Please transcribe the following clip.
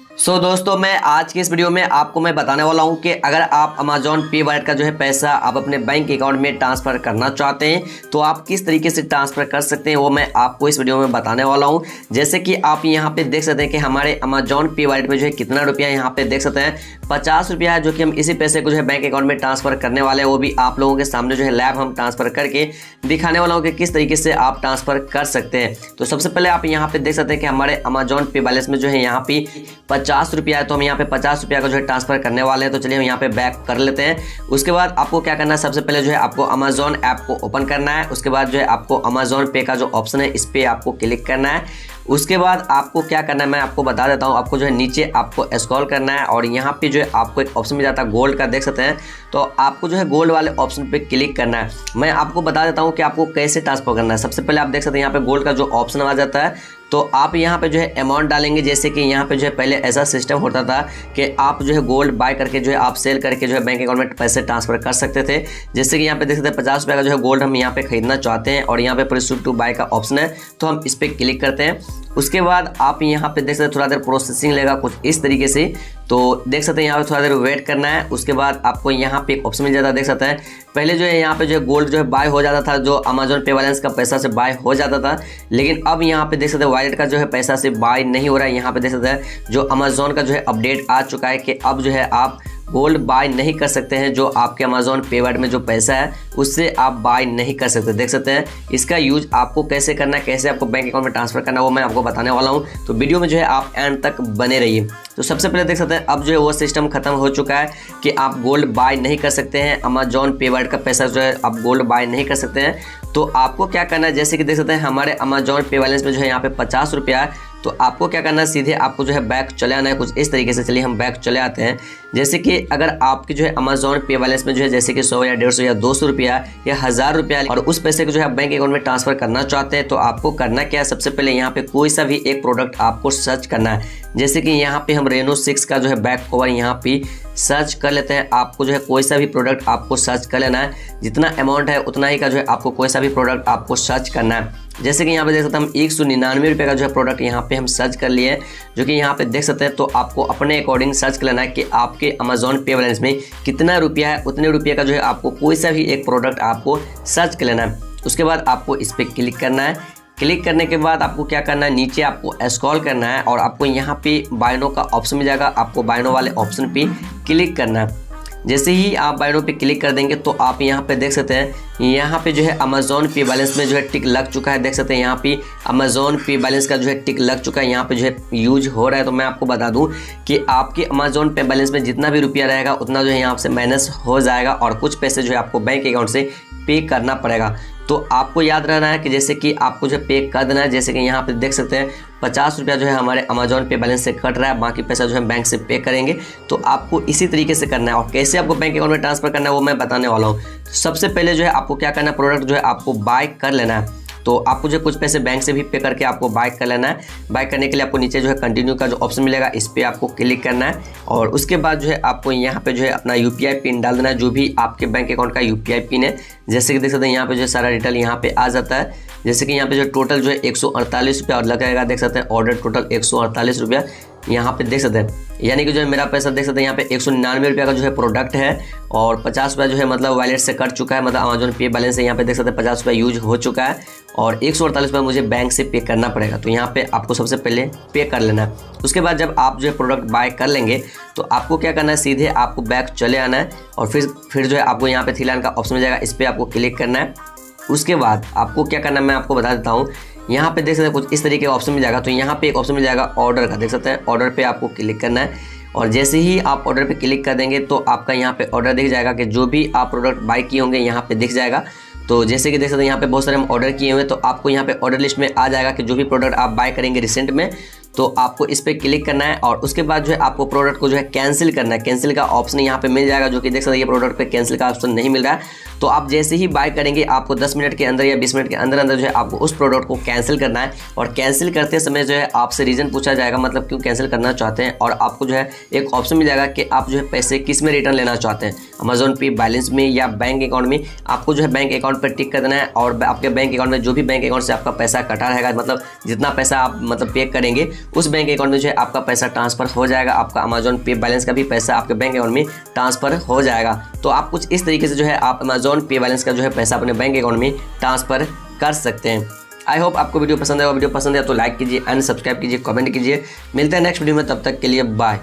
सो so, दोस्तों मैं आज की इस वीडियो में आपको मैं बताने वाला हूँ कि अगर आप अमेजोन पे वॉलेट का जो है पैसा आप अपने बैंक अकाउंट में ट्रांसफ़र करना चाहते हैं तो आप किस तरीके से ट्रांसफ़र कर सकते हैं वो मैं आपको इस वीडियो में बताने वाला हूँ। जैसे कि आप यहाँ पे देख सकते हैं कि हमारे अमेजोन पे वॉलेट में जो है कितना रुपया यहाँ पे देख सकते हैं। पचास रुपया है जो कि हम इसी पैसे को जो है बैंक अकाउंट में ट्रांसफ़र करने वाले हैं वो भी आप लोगों के सामने जो है लैब हम ट्रांसफ़र करके दिखाने वाला हूँ कि किस तरीके से आप ट्रांसफ़र कर सकते हैं। तो सबसे पहले आप यहाँ पे देख सकते हैं कि हमारे अमेजोन पे बैलेंस में जो है यहाँ पे पचास रुपया है तो हम यहाँ पे पचास रुपया का जो है ट्रांसफ़र करने वाले हैं। तो चलिए हम यहाँ पे बैक कर लेते हैं। उसके बाद आपको क्या करना है? सबसे पहले जो है आपको अमेजोन ऐप को ओपन करना है। उसके बाद जो है आपको अमेजोन पे का जो ऑप्शन है, इस पर आपको क्लिक करना है। उसके बाद आपको क्या करना है, मैं आपको बता देता हूँ। आपको जो है नीचे आपको स्क्रॉल करना है और यहाँ पे जो है आपको एक ऑप्शन मिल जाता है गोल्ड का, देख सकते हैं। तो आपको जो है गोल्ड वाले ऑप्शन पे क्लिक करना है। मैं आपको बता देता हूँ कि आपको कैसे ट्रांसफ़र करना है। सबसे पहले आप देख सकते हैं यहाँ पे गोल्ड का जो ऑप्शन आ जाता है। तो आप यहाँ पे जो है अमाउंट डालेंगे, जैसे कि यहाँ पे जो है पहले ऐसा सिस्टम होता था कि आप जो है गोल्ड बाय करके जो है आप सेल करके जो है बैंक अकाउंट में पैसे ट्रांसफ़र कर सकते थे। जैसे कि यहाँ पे देख सकते हैं पचास रुपये का जो है गोल्ड हम यहाँ पे खरीदना चाहते हैं और यहाँ पे प्रोसीड टू बाय का ऑप्शन है। तो हम इस पर क्लिक करते हैं। उसके बाद आप यहाँ पे देख सकते हैं थोड़ा देर प्रोसेसिंग लेगा कुछ इस तरीके से। तो देख सकते हैं यहाँ पे थोड़ा देर वेट करना है। उसके बाद आपको यहाँ पे ऑप्शन मिल जाता है, देख सकते हैं। पहले जो है यहाँ पे जो है गोल्ड जो है बाय हो जाता था, जो अमेजोन पे बैलेंस का पैसा से बाय हो जाता था। लेकिन अब यहाँ पे देख सकते हैं वॉलेट का जो है पैसा से बाय नहीं हो रहा है। यहाँ पे देख सकते हैं जो अमेजोन का जो है अपडेट आ चुका है कि अब जो है आप गोल्ड बाय नहीं कर सकते हैं, जो आपके अमेजोन पेवर्ड में जो पैसा है, उससे आप बाय नहीं कर सकते। देख सकते हैं, इसका यूज़ आपको कैसे करना है, कैसे आपको बैंक अकाउंट में ट्रांसफ़र करना वो मैं आपको बताने वाला हूँ। तो वीडियो में जो है, आप एंड तक बने रहिए। तो सबसे पहले देख सकते हैं, अब जो है, वो सिस्टम खत्म हो चुका है कि आप गोल्ड बाय नहीं कर सकते हैं। अमेजोन पेवर्ड का पैसा जो है, आप गोल्ड बाय नहीं कर सकते हैं। तो आपको क्या करना है, जैसे कि देख सकते हैं, हमारे अमेजोन पे बैलेंस में जो है, यहाँ पे पचास रुपया है तो आपको क्या करना है? सीधे आपको जो है बैक चले आना है। कुछ इस तरीके से चलिए हम बैक चले आते हैं। जैसे कि अगर आपके जो है अमेजोन पे बैलेंस में जो है जैसे कि सौ या डेढ़ सौ या दो सौ रुपया या हज़ार रुपया और उस पैसे को जो है बैंक अकाउंट में ट्रांसफ़र करना चाहते हैं तो आपको करना क्या है? सबसे पहले यहाँ पे कोई सा भी एक प्रोडक्ट आपको सर्च करना है। जैसे कि यहाँ पे हम रेनो सिक्स का जो है बैक कवर यहाँ पे सर्च कर लेते हैं। आपको जो है कोई सा भी प्रोडक्ट आपको सर्च कर लेना है। जितना अमाउंट है, उतना ही का जो है आपको कोई सा भी प्रोडक्ट आपको सर्च करना है। जैसे कि यहाँ पे देख सकते हैं हम एक सौ निन्यानवे रुपये का जो है प्रोडक्ट यहाँ पे हम सर्च कर लिए जो कि यहाँ पे देख सकते हैं तो आपको अपने अकॉर्डिंग सर्च कर लेना है कि आपके अमेजोन पे बैलेंस में कितना रुपया है, उतने रुपये का जो है आपको कोई सा भी एक प्रोडक्ट आपको सर्च कर लेना है। उसके बाद आपको इस पर क्लिक करना है। क्लिक करने के बाद आपको क्या करना है, नीचे आपको स्क्रॉल करना है और आपको यहाँ पे बायनो का ऑप्शन मिल जाएगा, आपको बायनो वाले ऑप्शन पे क्लिक करना है। जैसे ही आप बायनो पे क्लिक कर देंगे तो आप यहाँ पे देख सकते हैं, यहाँ पे जो है अमेजोन पे बैलेंस में जो है टिक लग चुका है। देख सकते हैं यहाँ पे अमेजोन पे बैलेंस का जो है टिक लग चुका है। यहाँ पे जो है यूज़ हो रहा है तो मैं आपको बता दूँ कि आपके अमेजोन पे बैलेंस में जितना भी रुपया रहेगा, उतना जो है यहाँ से माइनस हो जाएगा और कुछ पैसे जो है आपको बैंक अकाउंट से पे करना पड़ेगा। तो आपको याद रहना है कि जैसे कि आपको जो पे कर देना है, जैसे कि यहाँ पर देख सकते हैं, पचास रुपया जो है हमारे अमेजोन पे बैलेंस से कट रहा है, बाकी पैसा जो है बैंक से पे करेंगे। तो आपको इसी तरीके से करना है। और कैसे आपको बैंक अकाउंट में ट्रांसफ़र करना है, वो मैं बताने वाला हूँ। तो सबसे पहले जो है आपको क्या करना है प्रोडक्ट जो है आपको बाय कर लेना है। तो आपको जो कुछ पैसे बैंक से भी पे करके आपको बाय कर लेना है। बाय करने के लिए आपको नीचे जो है कंटिन्यू का जो ऑप्शन मिलेगा, इस पर आपको क्लिक करना है। और उसके बाद जो है आपको यहाँ पे जो है अपना यूपीआई पिन डाल देना है, जो भी आपके बैंक अकाउंट का यूपीआई पिन है। जैसे कि देख सकते हैं, यहाँ पे जो है सारा डिटेल यहाँ पे आ जाता है। जैसे कि यहाँ पे जो टोटल जो है एक सौ और लगेगा देख सकते हैं ऑर्डर टोटल एक सौ यहाँ पे देख सकते हैं, यानी कि जो है मेरा पैसा देख सकते हैं, यहाँ पे एक सौ निन्यानवे रुपये का जो है प्रोडक्ट है। और पचास रुपया जो है मतलब वॉलेट से कट चुका है मतलब अमेजोन पे बैलेंस है यहाँ पे देख सकते हैं, पचास रुपया यूज़ हो चुका है। और एक सौ अड़तालीस रुपये मुझे बैंक से पे करना पड़ेगा। तो यहाँ पे आपको सबसे पहले पे कर लेना है। उसके बाद जब आप जो है प्रोडक्ट बाय कर लेंगे तो आपको क्या करना है? सीधे आपको बैक चले आना है और फिर फिर जो है आपको यहाँ पे थ्री का ऑप्शन मिल जाएगा। इस पर आपको क्लिक करना है। उसके बाद आपको क्या करना है? मैं आपको बता देता हूँ। यहाँ पे देख सकते हैं कुछ इस तरीके का ऑप्शन मिल जाएगा। तो यहाँ पे एक ऑप्शन मिल जाएगा ऑर्डर का। देख सकते हैं ऑर्डर पे आपको क्लिक करना है। और जैसे ही आप ऑर्डर पे क्लिक कर देंगे तो आपका यहाँ पे ऑर्डर दिख जाएगा कि जो भी आप प्रोडक्ट बाई किए होंगे, यहाँ पे दिख जाएगा। तो जैसे कि देख सकते हैं, यहाँ पे बहुत सारे हम ऑर्डर किए हुए तो आपको यहाँ पे ऑर्डर लिस्ट में आ जाएगा कि जो भी प्रोडक्ट आप बाय करेंगे रिसेंट में तो आपको इस पर क्लिक करना है और उसके बाद जो है आपको प्रोडक्ट को जो है कैंसिल करना है। कैंसिल का ऑप्शन यहाँ पे मिल जाएगा जो कि देख सकते हैं ये प्रोडक्ट पे कैंसिल का ऑप्शन नहीं मिल रहा है। तो आप जैसे ही बाय करेंगे, आपको 10 मिनट के अंदर या 20 मिनट के अंदर अंदर जो है आपको उस प्रोडक्ट को कैंसिल करना है। और कैंसिल करते समय जो है आपसे रीज़न पूछा जाएगा मतलब क्यों कैंसिल करना चाहते हैं? और आपको जो है एक ऑप्शन मिल जाएगा कि आप जो है पैसे किसमें रिटर्न लेना चाहते हैं? अमेजोन पे बैलेंस में या बैंक अकाउंट में आपको जो है बैंक अकाउंट पर टिक कर देना है। और आपके बैंक अकाउंट में जो भी बैंक अकाउंट से आपका पैसा कटा रहेगा मतलब जितना पैसा आप मतलब पे करेंगे उस बैंक अकाउंट में जो है आपका पैसा ट्रांसफ़र हो जाएगा, आपका अमेजोन पे बैलेंस का भी पैसा आपके बैंक अकाउंट में ट्रांसफ़र हो जाएगा। तो आप कुछ इस तरीके से जो है आप अमेजोन पे बैलेंस का जो है पैसा अपने बैंक अकाउंट में ट्रांसफ़र कर सकते हैं। आई होप आपको वीडियो पसंद है वीडियो पसंद है तो लाइक कीजिए एंड सब्सक्राइब कीजिए कमेंट कीजिए। मिलते हैं नेक्स्ट वीडियो में, तब तक के लिए बाय